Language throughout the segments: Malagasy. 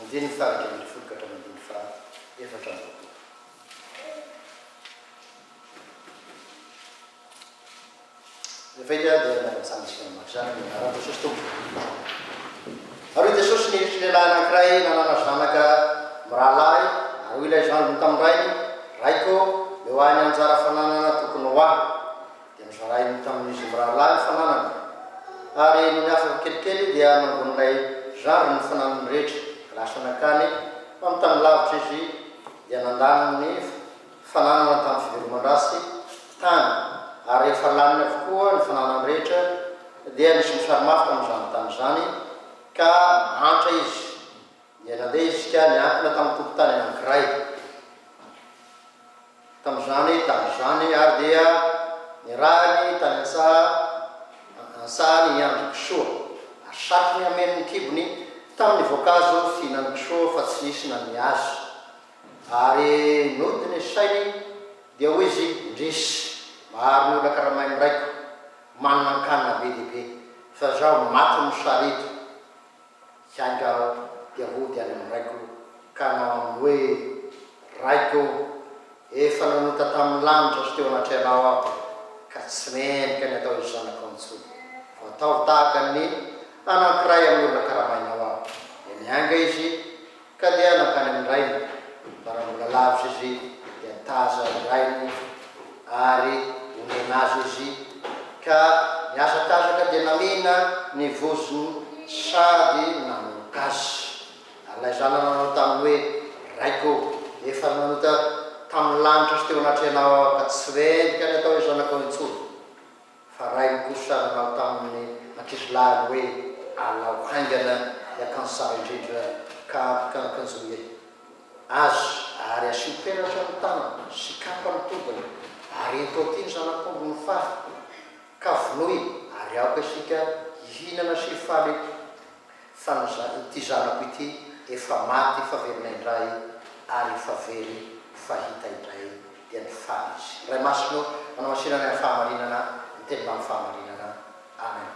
Andininy faha iraika ambin'ny folo ka hatramin'ny andininy faha efatra amby roapolo. Rehefa iny ary dia miara-mitsangantsika amin'ny maty zanaka ny anaran'i Jesosy Tompo. Ary hoy Jesosy, Niditra ny lehilahy anankiray nanana zanaka mirahalahy, ary hoy ilay zandriny tamin'ny rainy, Raiko ô, eo ahy ny anjara fananana tokony ho ahy. dia nozarainy tamin'izy mirahalahy ny fananany, ary nony afaka kelikely dia nangonin'ilay zandriny ny fananany rehetra, ka lasa nakany amin'ny tany lavitra izy dia nandany ny fananany tamin'ny fiveloman-dratsy tany, ary rehefa laniny avokoa ny fananany rehetra dia nisy mosary mafy tamin'izany tany izany, ka nahantra izy, dia nandeha izy ka niankina tamin'ny tompon-tany anankiray. Tamin'izany tany izany ary dia nirahiny tany an-tsaha an-tsahany i Andry Kisoa ary satriny hameno ny kibony tamin'ny voankazo fihinan'i Kisoa fa tsy nisy nania azy ary nody ny sainy dia hoy izy ndrisy maro ny olona karamain'ny raiko manana an-kanina be dia be fa izaho maty no sary eto Saingy aho dia hody any amin'ny Raiko ka hanao aminy hoe, Raiko ô, efa nanonta tamin'ny lanitra sy teo anatry Ianao aho, ka tsy mendrika ny hatao erizanakao intsony, fa ataovy tahaka ny anankiray amin'ny olona karamainao aho. Dia niainga izy. Ka dia nankany amin'ny rainy, fa raha mbola lavitra izy dia taza ny rainy ary omena azy izy, ka nihazakazaka dia namihina ny vozony sady nanota azy. Ary ilay zanany nanao taminy hoe, Raiko ô, efa nanota tamin'ny lanitra sy teo anatrehanao aho, ka tsy mendrika ny hatao izanakao intsony. Fa raha iny kosa nanao tamin'ny ankizy lahy ny hoe alao haingana ny akanjo tsara indrindra ka ampiko ankinjoie azy ary asio peratra ny tanany sy kapa ny tongony ary ento aty ny zanak'omby mifafa ka vonoy ary aoka isika hihinana sy hifaly eto Fa ny ity zanako ity efa maty efa velona indray ary efa very fahita indray dia nifaly izy. Ray Masina ô, manao masina ny amin'ny fahamarinana ny teninao amin'ny fahamarinana. Amen.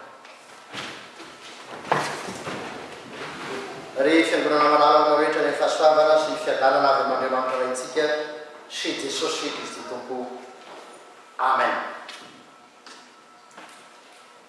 Ry Fiangonana malala anao rehetra eny amin'ny fahasoavana sy ny fiadanana avy amin'Andriamanitra Raintsika sy Jesosy Kristy Tompo. Amen.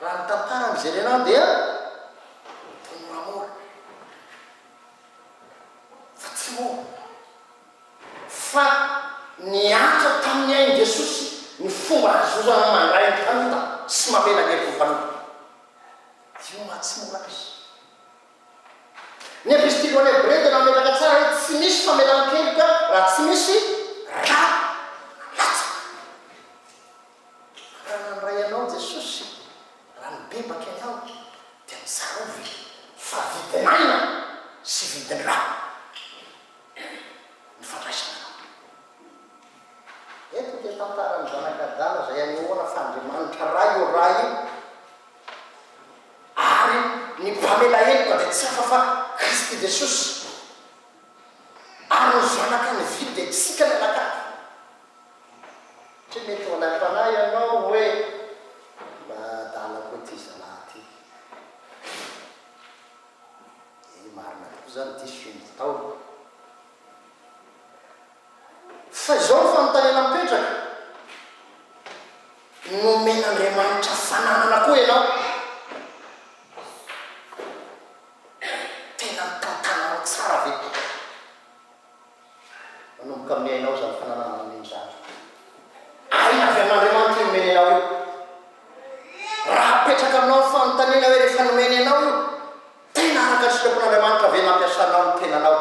Raha ny tantara no jerena an dia vao moramora fa tsy mora fa niantra tamin'ny ain'i Jesosy ny fomba azozana mandray ny mpanota sy mamela hevitra ny mpanota. Io mantsy tsy mora azy. Ny epistilon'ny Hebreo dia nametraka tsara hoe tsy misy famelan-keloka raha tsy misy ra latsaka. Raha nandray anao Jesosy, raha nibebaka ianao, dia tsarovy fa vidin'aina sy vidin-dra ny fandraisana anao. Eto dia tantaran'ny zanak'Adama izay anehoana fa Andriamanitra Ray io ra io, ary ny mpamela heloka dia tsy hafa fa Kristy Jesosy, ary ny zanaka nivily dia isika mianakavy. Tsy mety manary fanahy ianao hoe mba adalako ity zalahy ity. Eny marina tokoa izany, diso fy ny ataony. Fa izao ny fanontaniana mipetraka, nomen'Andriamanitra fananana koa ianao? Tena mitantananao tsara ve? Manomboka amin'ny ainao izany fananana ny mino izany. Aina avy amin'Andriamanitra io nomeny anao io. Raha apetraka aminao ny fanontaniana hoe rehefa nomeny anao io, tena araka ny sitrapon'Andriamanitra ve nampiasanao ny tenanao?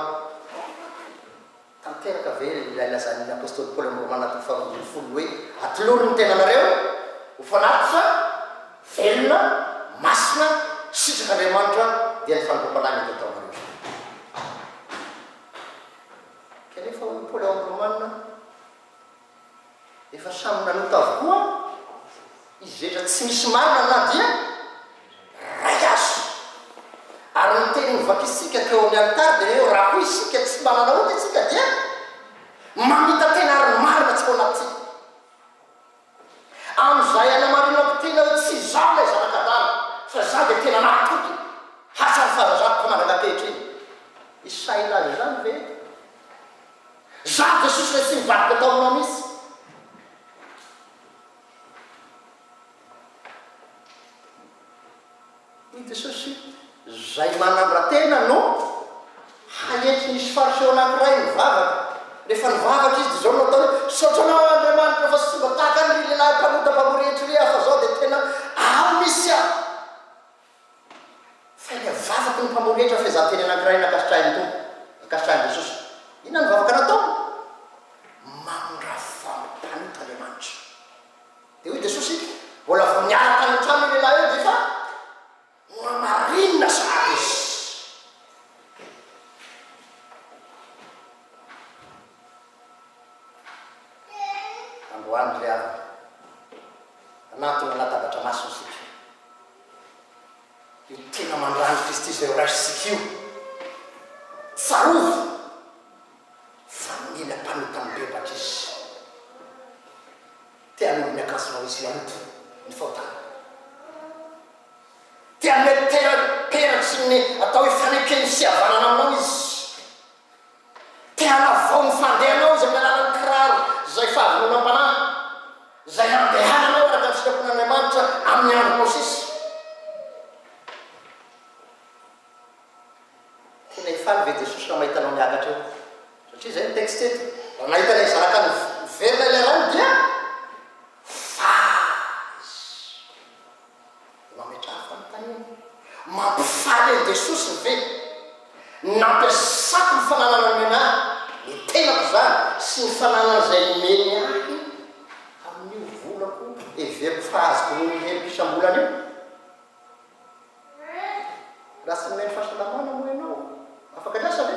Tanteraka ve ilay lazain'ny apostoly Paoly amin'ny Romana toko faharoa ambin'ny folo hoe atolory ny tenanareo ho fanatitra? Velona, masina, sitraky Andriamanitra dia ny fanompoam-panahy mety atao amin'ireo izao. Kanefa, hoy i Paoly ao amin'ny Romana, efa samy nanota avokoa izy rehetra, tsy misy marina na dia iray aza. Ary ny teny novakisika teo amin'ny alitara dia ny hoe raha hoy isika tsy mba nanota isika dia mamita-tena ary ny marina tsy ao anatintsika. Amin'izay anamarinako tena hoe tsy izaho ilay zanaka adala fa izaho dia tena nahatoky hatrany fahazazako ka mandrak'y ankehitriny. Misy sahy-hilaza izany ve eto? Izaho Jesosy ilay tsy nivadika tao aminao mihitsy. Il dit ceci, Izay manambra-tena no hanetry ny fariseho anankiray nivavaka. Rehefa nivavaka izy dia izao no nataony hoe, Misaotranao Andriamanitra fa simba tahaka an-dry lehilahy mpanota mpamory hetra iry aho fa izao dia tena ao misy aho. Fa ilay vavaky ny mpamory hetra fehezanteny anankiray nankasitrahin'ny Tompo, nankasitrahin'i Jesosy. Inona no vavaka nataony? Mamindra vava-panota Andriamanitra. Dia hoy Jesosy, Mbola vao niala tany an-trano io lehilahy io dia efa nohamarinina sahady izy. Androany ry havana, hanantona ny latabatra masina isika. Io tena mandran'i Kristy izay ho raisintsika io. Tsarovy fa mila mpanota mibebaka izy. Te hanolo ny akanjonao izy ihany ity ny fahotana. Te hanome tera peratry ny atao hoe fanekeny ny fihavanana aminao izy. Te hanavao ny fandehanao izy amin'ny alalan'ny kiraro izay fahavononam-panahy, izay andehananao araka ny sitrapon'Andriamanitra amin'ny andronao sisa. Tena hifaly ve Jesosy raha mahita anao miakatra eo? Satria izay ny texte eto. Raha nahita ilay zanaka niverina ilay ray dia faly izy. Dia mametraha fanontaniana, mampifaly an'i Jesosy ve ny nampiasako ny fananana nomena ahy, ny tenako izany sy ny fananana izay nomeny ahy amin'io volako heveriko fa azoko noho ny herim-pisambolana io? Raha tsy nomeny fahasalamana moa ianao, afaka niasa ve?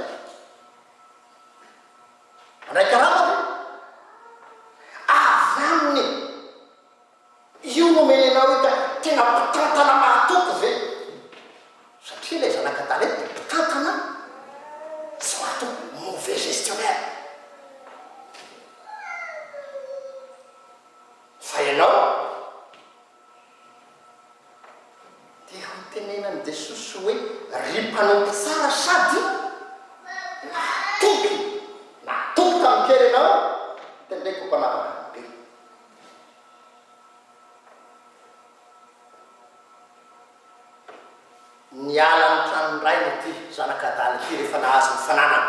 Nandray karama ve? Avy aminy io nomeny anao io ka tena mpitantana mahatoky ve? Satria ilay zanak'adala eto dia mpitantana tsy mahatoky, mauvais gestionnaire. Fa ianao? Dia hotenenan'i Jesosy hoe, Ry mpanompo tsara sady natoky, natoky tamin-kery ianao, tendreko ho mpanavaka ny be. Niala ny tranon-drainy ity zanak'adala ity rehefa nahazo ny fananany.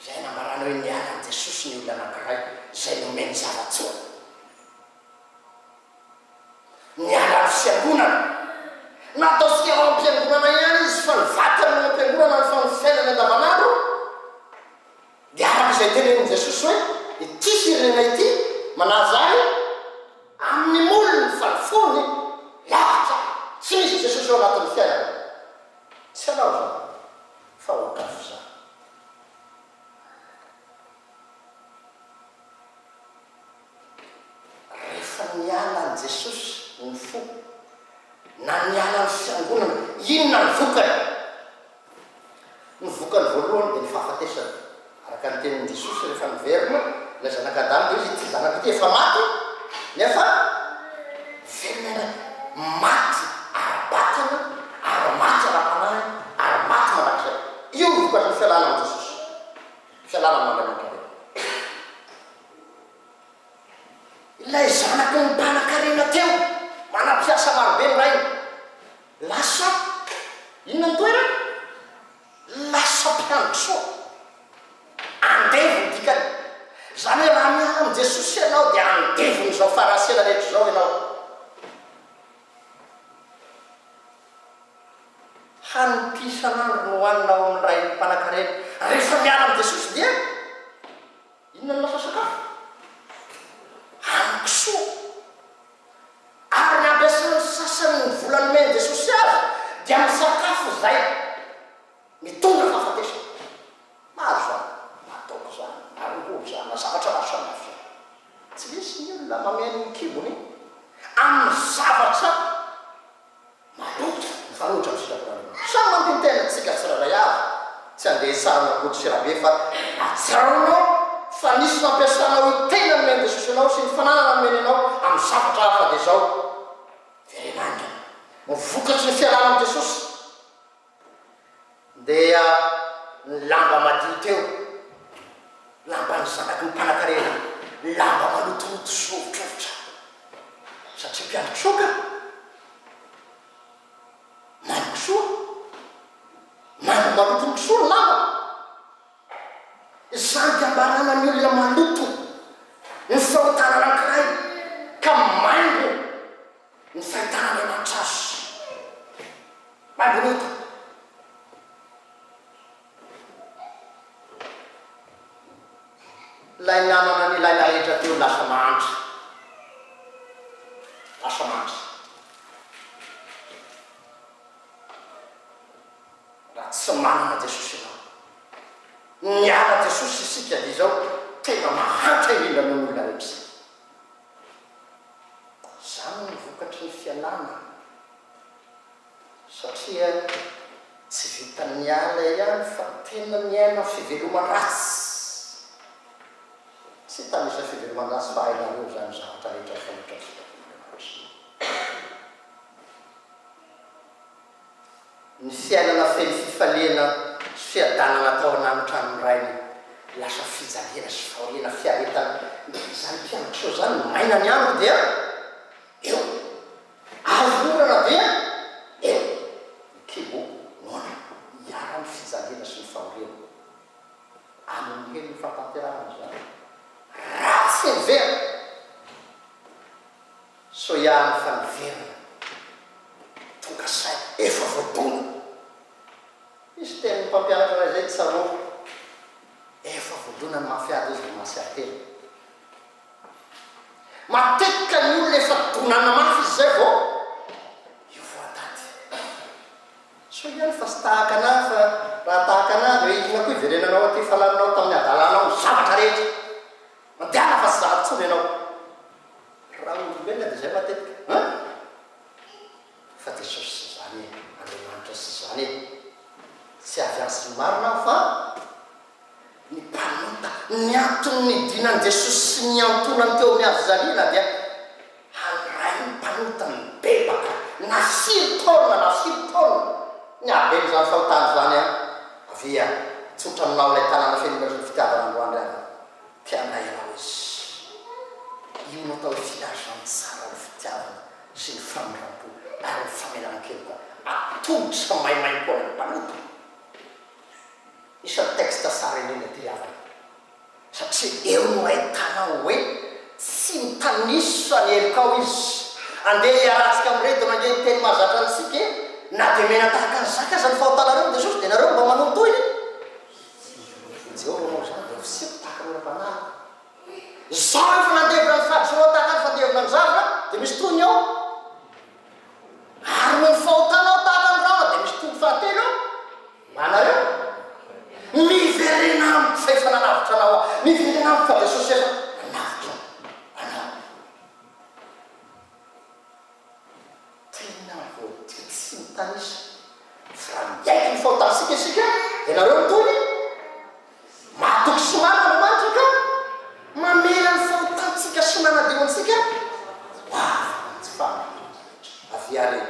izay nambarany hoe niala amin'i Jesosy ny olona anankiray izay nomeny zava-tsoa. Niala amin'ny fiangonana. Nataontsika ao am-piangonana ihany izy, fa ny vatany no ao am-piangonana ary fa ny fiainany andavanandro dia araka izay tenenin'i Jesosy hoe ity firenena ity manaja ahy amin'ny molony fa ny fony lavitra. Tsy misy Jesosy ao anatin'ny fiainana. Tsy anao zany fa ho gafy za. Rehefa niala an'i Jesosy ny fo na niala ny fiangonana, inona ny vokany? Ny vokany voalohany dia ny fahafatesana. Araka ny tenin'i Jesosy, rehefa niverina ilay zanak'Adama, dia izy ity zanako ity efa maty, nefa velona indray. Maty ara-batana, ary maty ara-panahy, ary maty mandrakizay. Io no vokatry ny fialana amin'i Jesosy, fialana amin'Andriamanitra Ray. Ilay zanaky ny mpanankarena teo, manam-piasa marobe ny rainy, lasa inona ny toerany? Lasa mpiandry soa. Andevo ny dikany. Izany hoe raha miala amin'i Jesosy ianao dia andevon'izao faratsiana rehetra izao ianao. Hanipy isan'andro no hanina ao amin'ny Rain'ny mpanankarena. Rehefa miala amin'i Jesosy dia inona no lasa sakafo? Haniko soa. Ary ny ampiasan'ny sasany ny vola nomen'i Jesosy azy dia ny sakafo izay mitondra fahafatesana. Maro izany na ataoko izany na rongony izany na zavatra maro samihafa izany. Tsy misy ny olona mameno ny kibony amin'ny zavatra Matotra za no otrany sisa taranaka. Samy mantenitena tsika tsirairay avy tsy andeha hisarana koto sy rabe fa atsiraho nao fa nisy nampiasanao io tenany main de soso nao sy ny fananana nomeny anao am zavatra hafa de zao. Verenangan. Ny vokatry ny fialana am jesosy. Ndeha ny lamba madio teo, lamban'ny zanaky ny mpanakarena, lamba malotoloto sy rovitrovitrà, satria mpiandritroka, mandrosoa, lamba malotoloto soa ny lamba. Izany dia ambarana ny olona maloto ny fahotana anankiray ka maimbo. ny fahitan'Andriamanitra azy. Baiboly Ilay nanana an'ilay lahetra teo lasa mahantra. Lasa mahantra. Raha tsy manana Jesosy ianao. Niala Jesosy isika dia izao tena mahantra indrindra noho ny olona rehetra izay. Izany no vokatry ny fialana satria tsy vitan'ny miala ihany fa tena miaina fiveloman-dratsy. Tsy hita misy fiveloman-dratsy fa hainareo izany ny zavatra rehetra fanoitrantsika teto Madagasikara. ny fiainana feno fifaliana sy fiadanana tao anantranon'i Rainy. Lasa fijaliana sy fahoriana fiaretana izany mpianatra sao izany maina ny andro dia eo, azo orana dia eo ny kibo noana. Hiara ny fijaliana sy ny fahoriana amin'ny hery ifantanterahana izany raha tsy heverina. Soia ny faniverana tonga saina efa voadona. Misy tenin'ny mpampianatra anay izay tsaroako, efa voadona ny mafia doza ny masiately. Matetika ny olona efa donana mafy izy izay vao hiova ndaty. Soa ihany fa tsy tahaka anà fa raha tahaka anà dia hoe inona koa hiverenanao aty fa laninao tamin'ny hadalanao ny zavatra rehetra. Mandiana fa tsy zahako tsony ianao. Raha olombelona dia izay matetika an! Fa Jesosy tsy izany e! Andriamanitra tsy izany e! Tsy avy azy ny marina aho fa ny mpanota. Ny antony nidinan Jesosy sy niantonany teo amin'ny hazozariana dia. Handray ny mpanota mibebaka na firy taona na firy taona ny haben'izany fahotana izany an! Avia, tsotra aminao ilay tanàna feno mailo ny fitiavana andro andry an! Te handray anao izy. Io no atao hoe filazan tsara ny fitiavana sy ny famindram-po ary ny famelanan-keloka atolotra maimaimpoana ny mpanota. Isan'ny texte tsara indrindra te hihavana. Satria eo no ahitanao hoe tsy mitanisa ny helokao izy. Andeha hiarahantsika amin'ireto rangahy miteny mahazatra antsika e! Na dia mena tahaka ny zaka aza ny fahotanareo amin'i Jesosy dia ianareo no mba manolo tohiny e! Jehovah manao izany dia fosiko tahaka ny oram-panala. Izao rehefa nandevina ny fahajoronao tahaka ny fandevina ny zaza dia misy tohiny ao. Ary noho ny fahotanao tahaka ny rahona dia misy tohiny fahatelo ao. Anareo? Miverena amiko fa efa nanavotra anao aho. Miverena amiko fa Jesosy efa nanavotra anao. Tena voatery tsy mitanisa fa raha miaiky ny fahotantsika isika dia nareo no toy ny mahatoky sy marina Andriamanitra ka mamela ny fahotantsika sy manadio antsika ho avy amin'ny tsy fahamarinan-javatra. Avia re!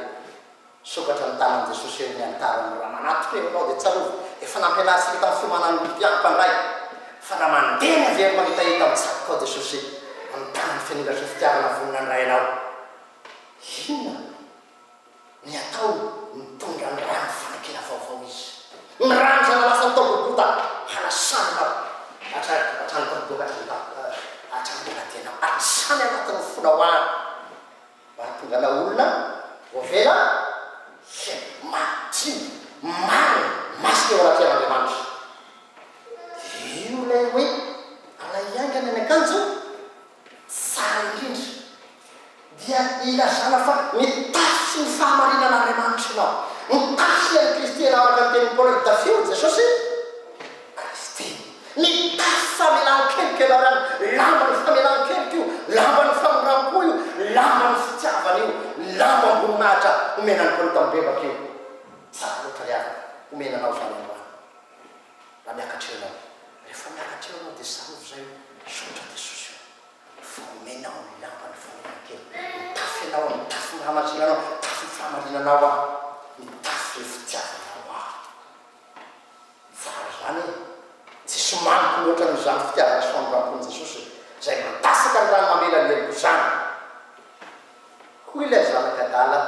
Sokatra ny tanan'i Jesosy eo ny alitaran'i Nora. Manatona eo ianao dia tsarovy, efa nampianarintsika tamin'ny fiomanan'ny Olympiak'i Mpandray, fa raha mandeha ny heverina ho hitahita amin'ny tsapy tao Jesosy, amin'ny tanany feno indra sy fitiavana vonona ny Ray ianao. Inona ny ataony? Mitondra ny ràn'ny fanekena vaovao Izy. Ny ràny izay nalasany tao Golgota hanasany anao, hatrany, hatrany Golgota, hatrany, hatrany anaty anao, hanasany anatin'ny fonao ary. Mahatongana olona voavela sy matsilo marina masina eo anatrehan'Andriamanitra. Dia io ilay hoe raha hiaingana ny akanjo tsara indrindra dia ilazana fa mitafy sy ny fahamarinan'Andriamanitra ianao. Mitafy an'i Kristy ianao araka ny tenin'i Paoly, Tafiho Jesosy! Kristy. Ny tasy famelan-keloka ianarana, lamban'ny famelan-keloka io, lamban'ny famoram-po io, lamban'ny fitiavana io, lambam-boninahitra omena ny mpanota mibebaka io. Tsara loatra ry havana, omena anao izany androany, raha miakatra eo ianao. Rehefa miakatra eo ianao dia sarovy izay, misaotra Jesosy ô, fa omenao ny lamban'ny famelan-keloka, mitafy anao, mitafy ny raha masina anao, mitafy ny fahamarinanao aho, mitafy ny fitiavanao aho. Tsara zany e! Tsisy maniko loatra noho izany fitiavana sy famoram-pon'i Jesosy izay mandatsaka ny rano mamela ny heloka izany. Hoy ilay zanaka adala,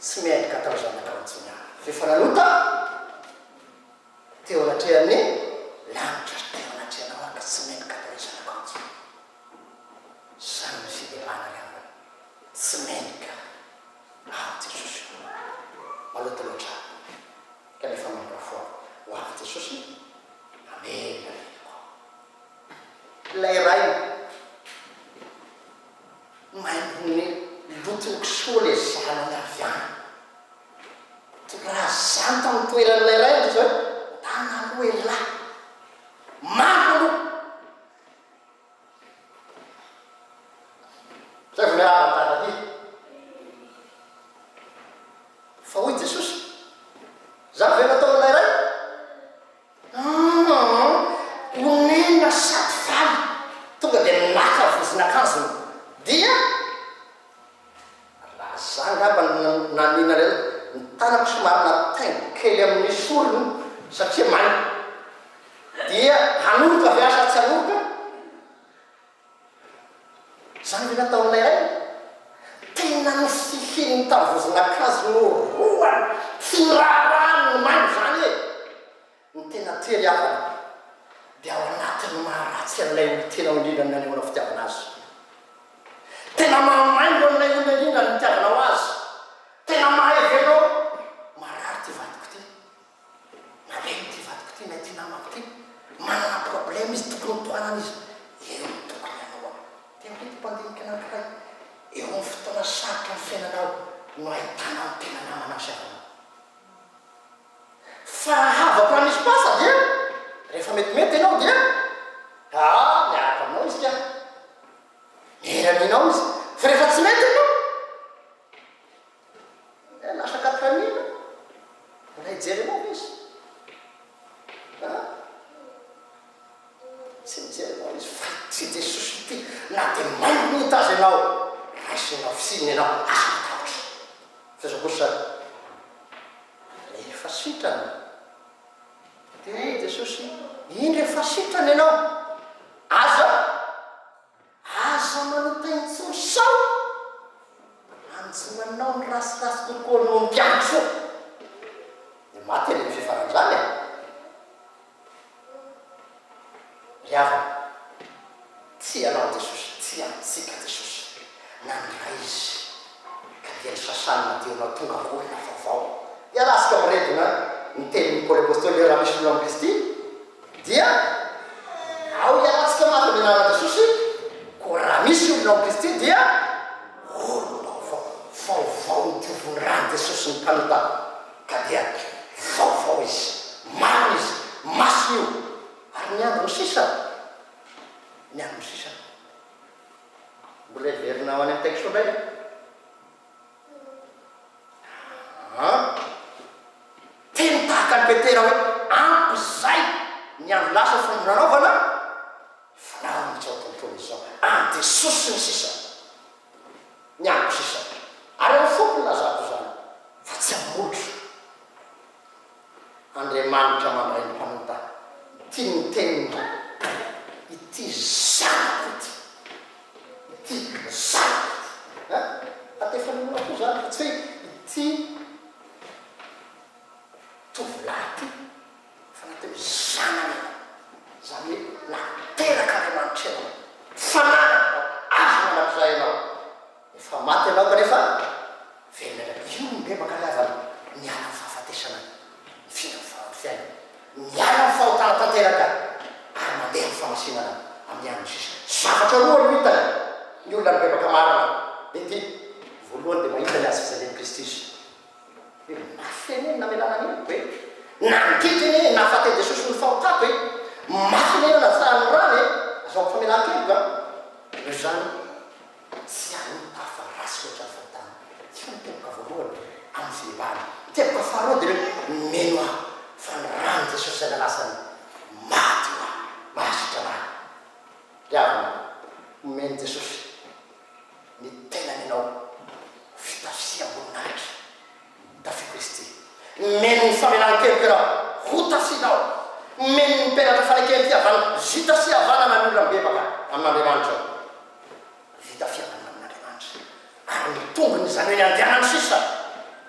Tsy mendrika atao izany angaha intsony aho, rehefa nanota teo anatrehan'ny lanitra ary teo anatrehanao aho ka tsy mendrika atao izany angaha intsony. Izany no fibebahana ry havana, tsy mendrika. Ary Jesosy koa manatona hatrany kanefa manao foana ho avy Jesosy e! Amena ry Tompo ô! Ilay Ray maimbon'e lotony kisoa le zanany avy any to raha zany tamin'ny toeran'ilay Ray ry zao e! Tana aloha elah! Mando aloha! Zay vao le rava ny zava-dia. Fa hoy Jesosy, Za ve natao olona iray? Aa, onena sady faly, tonga dia naka vozin'akanjony, dia. Raha za angamba no naniana ilay izy, ny tanako somary nataingiko kely amin'ny sorony satria may, dia hanoroka ve aho sa tsy hanoroka? Izany ve nataon'ilay ray? Tena nosihin'ny tavozon'akanjo norohany, tsy niraharahany ny may izany e! Ny tena tery havana dia ao anatin'ny maha ratsy an'ilay olon-tena ao indrindra ny nanehoanao fitiavana azy. Tena mahamaimbo an'ilay olona indrindra ny nitiavanao azy. Tena mahahevy anao, Marary ity vadiko ity. Malemy ity vadiko ity na ity namako ity. Manana problème izy, tokony hotohanana izy. Eo no tokony hanao aho. Dia hoy ity mpandinika anankiray, Eo amin'ny fotoana sarotra amin'ny fiainanao no ahitanao ny tena namanao sy havanao. Fa havako raha misy pasa dia rehefa metimety ianao dia aa miaraka aminao izy ka miara-mihinana ao izy fa rehefa tsy mety ianao dia lasa katraniana mbola hijery anao ve izy aa tsy mijery anao izy fa tsy Jesosy ity na dia maimbo mihita azy ianao raisiny ao fotsiny ianao aza matahotra fa izao kosa Rehefa sitrana dia i Jesosy, Indro efa sitrana ianao, aza aza manota intsony sao hanjananao ny rasirasy kokoa noho ny mpiandry soa. Dia maty anie ny fiafaran'izany e! Ry havana, tsy ianao Jesosy, tsy antsika Jesosy, nandray izy, ka dia ny sasany nadirinao tonga olona vaovao. Ialahy isika miredona ny tenin'i Paoly Apostoly hoe raha misy olona amin'i Kristy dia ao ialahy isika maty amin'ny anaran'i Jesosy, koa raha misy olona ao Kristy dia olom-baovao, vaovao notiovin-dRan'i Jesosy ny mpanota. Ka dia vaovao izy, marina izy, masina io. Ary ny andron'ny sisa? Ny andron'ny sisa? Mbola heverina ho any amin'ny texto indray e? An! Teny tahaka an'i Petera hoe, Ampy izay ny andro lasa fony nanaovana fanahiny izao tontolo izao. Andesoso ny sisa. ny andro sisa. Ary amin'ny foko nilazato izany fa tsy hamotro Andriamanitra mandray ny mpanota tia ny teniny ity zanako ity, ity zanako ity. An! Fa dia efa ninoako izany fa tsy hoe ity tovolahy ity. Fanabeazana ny anao, izany hoe naterak'Andriamanitra ianao, fanahy no azo mandrakizay anao, efa maty ianao kanefa velona indray, io no bebaka ny havana, miala amin'ny fahafatesana, mifindra amin'ny fahandro fiainana, miala amin'ny fahotana tanteraka ary mandeha amin'ny famasinana amin'ny andro sisa, zavatra roa no hitany ny olona nibebaka marina, dia ity, voalohany dia mahita ny haza izay nen'i Kristy izy, Dia mafy teny iny namelana an'i Eva e! Nandidy anie ny nahafaty an'i Jesosy ny fahotako e! Mafy anie ny nanitsahany rany e! Azahoako famelan-keloka an! Noho izany, tsy hahita ratsy loatra ny fahotany. Tsy fantatro ny teboka voalohany amin'ny fibebahana. Ny teboka faharoa dia hoe, Mino aho fa ny ran'i Jesosy izay nalazany madio aho, mahasitrana ahy. Diavolo, omen'i Jesosy. ny tenany ianao ho fitafiam-boninahitra tafi'i Kristy. Nomeny ny famelan-keloka ianao ho tafianao. Nomeny ny peratra faneken-pihavanana vita fihavanana ny olona mibebaka amin'Andriamanitra. Vita fihavanana amin'Andriamanitra. Ary ny tongony, izany hoe ny andianany sisa,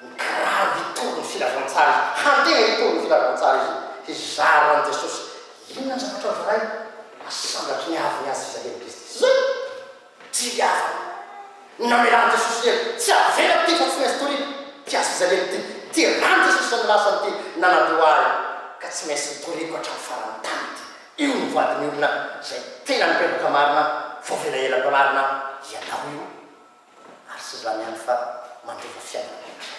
ny kirarony hitory ny filazantsara izy, hantena hitory ny filazantsara izy, hizara an'i Jesosy. Inona ny zavatra voaray? Asambratry ny avony azy fizahir'i Kristy. Izay! Tsy hiavaka. Ny namelan'i Jesosy ny ainy, tsy avela ity fa tsy maintsy torina. Tsy azoko izany ainy ity. Tiran'i Jesosy izany lasany ity nanado ahy ka tsy maintsy toriko hatramin'ny faran'ny tany ity. Io no vadin'ny olona izay tena nipetraka marina vao velahelako anarina ianao io ary tsy izany ihany fa mandova fiainana rehetra.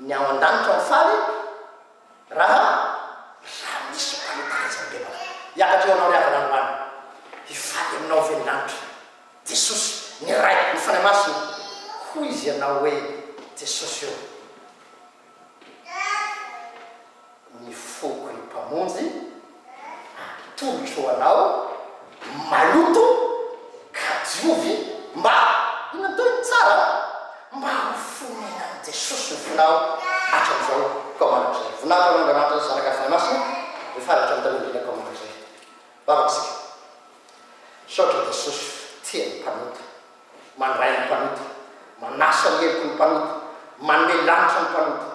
Ny ao an-danitra ho faly. Raha raha misy mpanontany izany dia mba hiakatra eo anao ry havana androany hifaly aminao ve ny lanitra? Jesosy, ny Ray, ny Fanahy Masina, hoy izy ianao hoe Jesosy ô, ny foko ry Mpamonjy, Atolotro ho anao maloto ka diovy mba Inona toy ny tsara? Mba ho fonenan'i Jesosy ny fonao hatramin'izao koa mandrakizay. Voninahitra ho an'Andriamanitra sy Zanaka ary Fanahy Masina Ry Faritra amin'ny taona irianao koa mandrakizay. Vavaka isika. Misaotra Jesosy fa tia ny mpanota, mandray ny mpanota, manasa ny heloky ny mpanota, manome lanitra ny mpanota.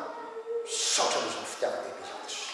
Misaotra noho izany fitiavan-dehibe izany Jesosy.